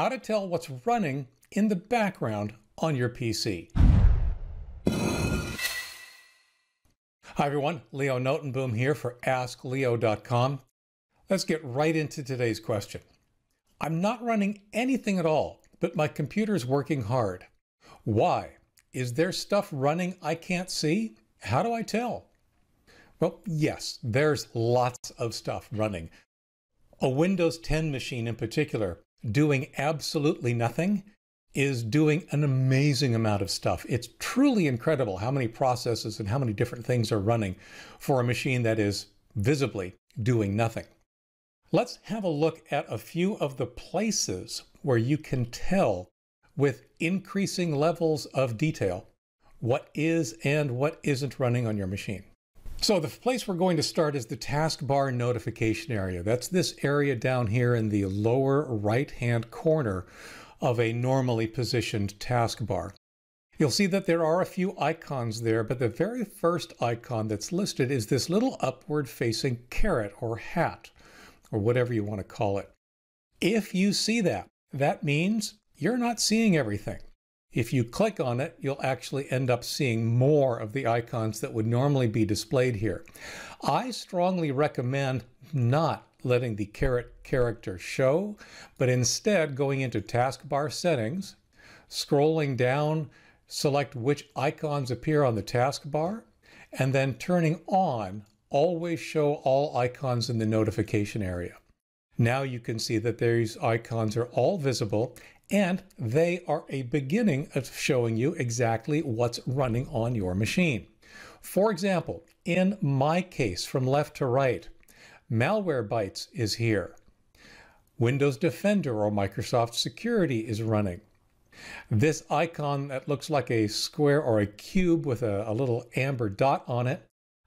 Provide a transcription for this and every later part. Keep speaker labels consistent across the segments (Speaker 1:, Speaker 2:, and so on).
Speaker 1: how to tell what's running in the background on your PC. Hi everyone, Leo Notenboom here for AskLeo.com. Let's get right into today's question. I'm not running anything at all, but my computer is working hard. Why? Is there stuff running I can't see? How do I tell? Well, yes, there's lots of stuff running. A Windows 10 machine in particular doing absolutely nothing is doing an amazing amount of stuff. It's truly incredible how many processes and how many different things are running for a machine that is visibly doing nothing. Let's have a look at a few of the places where you can tell with increasing levels of detail what is and what isn't running on your machine. So the place we're going to start is the taskbar notification area. That's this area down here in the lower right-hand corner of a normally positioned taskbar. You'll see that there are a few icons there, but the very first icon that's listed is this little upward facing caret or hat, or whatever you want to call it. If you see that, that means you're not seeing everything. If you click on it, you'll actually end up seeing more of the icons that would normally be displayed here. I strongly recommend not letting the caret character show, but instead going into taskbar settings, scrolling down, select which icons appear on the taskbar, and then turning on always show all icons in the notification area. Now you can see that these icons are all visible and they are a beginning of showing you exactly what's running on your machine. For example, in my case, from left to right, Malwarebytes is here. Windows Defender or Microsoft Security is running. This icon that looks like a square or a cube with a, a little amber dot on it,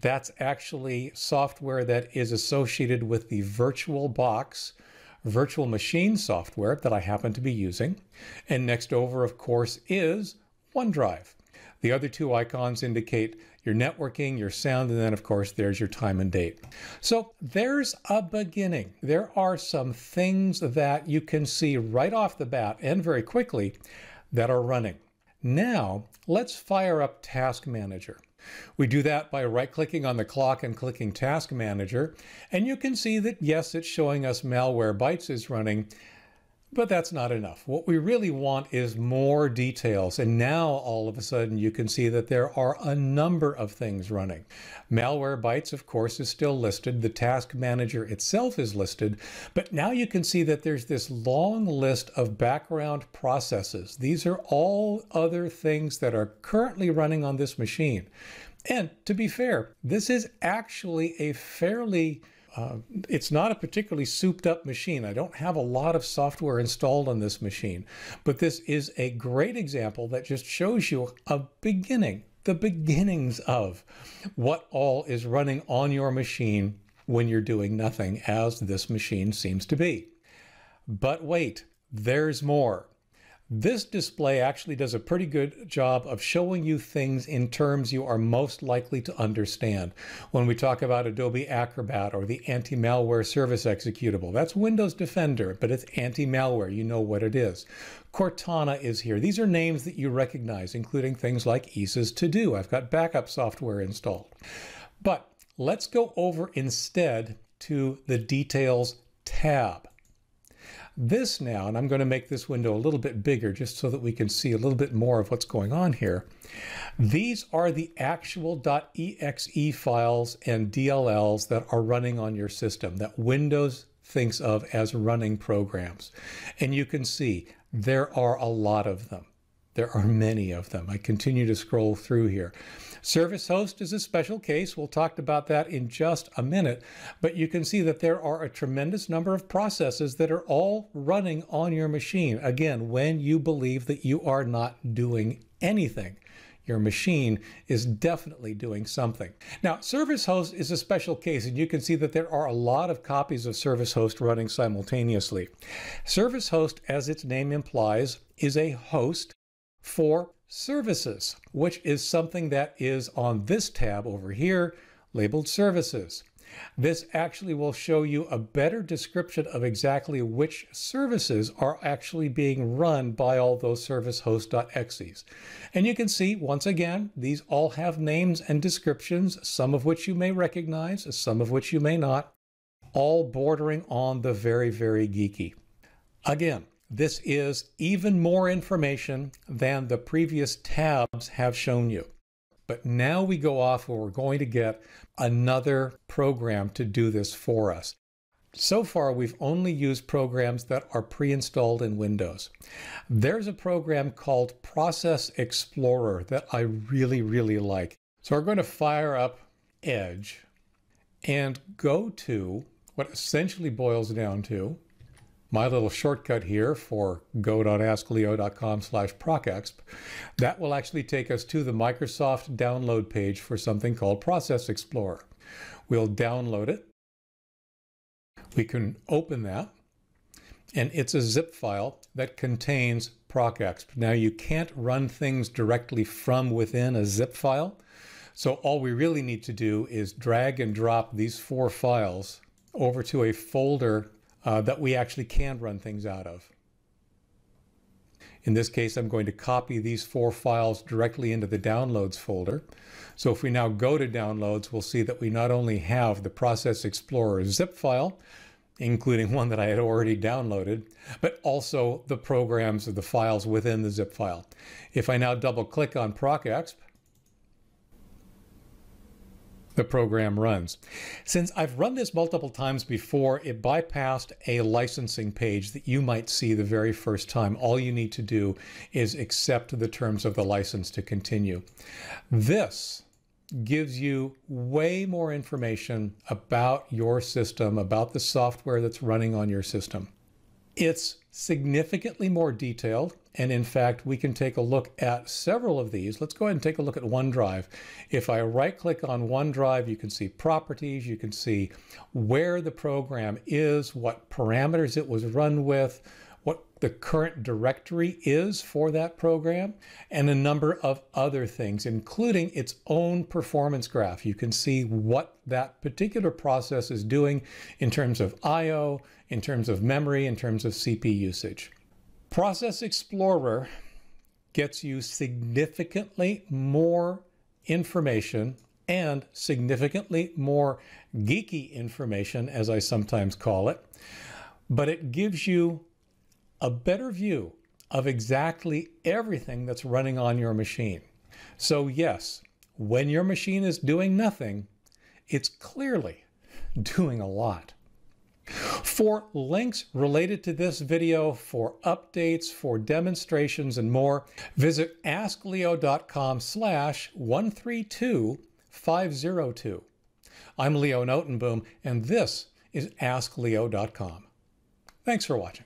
Speaker 1: that's actually software that is associated with the VirtualBox virtual machine software that I happen to be using. And next over, of course, is OneDrive. The other two icons indicate your networking, your sound, and then, of course, there's your time and date. So there's a beginning. There are some things that you can see right off the bat and very quickly that are running. Now, let's fire up Task Manager. We do that by right-clicking on the clock and clicking Task Manager, and you can see that yes, it's showing us Malwarebytes is running, but that's not enough. What we really want is more details. And now all of a sudden you can see that there are a number of things running. Malwarebytes, of course, is still listed. The task manager itself is listed. But now you can see that there's this long list of background processes. These are all other things that are currently running on this machine. And to be fair, this is actually a fairly uh, it's not a particularly souped up machine. I don't have a lot of software installed on this machine, but this is a great example that just shows you a beginning, the beginnings of what all is running on your machine when you're doing nothing, as this machine seems to be. But wait, there's more. This display actually does a pretty good job of showing you things in terms you are most likely to understand. When we talk about Adobe Acrobat or the anti-malware service executable, that's Windows Defender, but it's anti-malware. You know what it is. Cortana is here. These are names that you recognize, including things like EaseUS To Do. I've got backup software installed. But let's go over instead to the Details tab. This now, and I'm going to make this window a little bit bigger just so that we can see a little bit more of what's going on here. These are the actual .exe files and DLLs that are running on your system that Windows thinks of as running programs. And you can see there are a lot of them. There are many of them. I continue to scroll through here. Service host is a special case. We'll talk about that in just a minute. But you can see that there are a tremendous number of processes that are all running on your machine. Again, when you believe that you are not doing anything your machine is definitely doing something. Now, Service Host is a special case, and you can see that there are a lot of copies of Service Host running simultaneously. Service Host, as its name implies, is a host for services, which is something that is on this tab over here labeled services. this actually will show you a better description of exactly which services are actually being run by all those service hosts.exes. And you can see, once again, these all have names and descriptions, some of which you may recognize, some of which you may not, all bordering on the very, very geeky. Again, this is even more information than the previous tabs have shown you. But now we go off where we're going to get another program to do this for us. So far, we've only used programs that are pre-installed in Windows. There's a program called Process Explorer that I really, really like. So we're going to fire up Edge and go to what essentially boils down to my little shortcut here for go.askleo.com slash procexp, that will actually take us to the Microsoft download page for something called Process Explorer. We'll download it. We can open that, and it's a zip file that contains procexp. Now, you can't run things directly from within a zip file, so all we really need to do is drag and drop these four files over to a folder uh, that we actually can run things out of. In this case, I'm going to copy these four files directly into the downloads folder. So if we now go to downloads, we'll see that we not only have the Process Explorer zip file, including one that I had already downloaded, but also the programs of the files within the zip file. If I now double click on ProcExp, the program runs. Since I've run this multiple times before, it bypassed a licensing page that you might see the very first time. All you need to do is accept the terms of the license to continue. This gives you way more information about your system, about the software that's running on your system. It's significantly more detailed. And in fact, we can take a look at several of these. Let's go ahead and take a look at OneDrive. If I right click on OneDrive, you can see properties, you can see where the program is, what parameters it was run with, what the current directory is for that program, and a number of other things, including its own performance graph. You can see what that particular process is doing in terms of I.O., in terms of memory, in terms of CPU usage. Process Explorer gets you significantly more information and significantly more geeky information, as I sometimes call it, but it gives you a better view of exactly everything that's running on your machine. So yes, when your machine is doing nothing, it's clearly doing a lot. For links related to this video, for updates, for demonstrations, and more, visit askleo.com slash 132502. I'm Leo Notenboom, and this is AskLeo.com. Thanks for watching.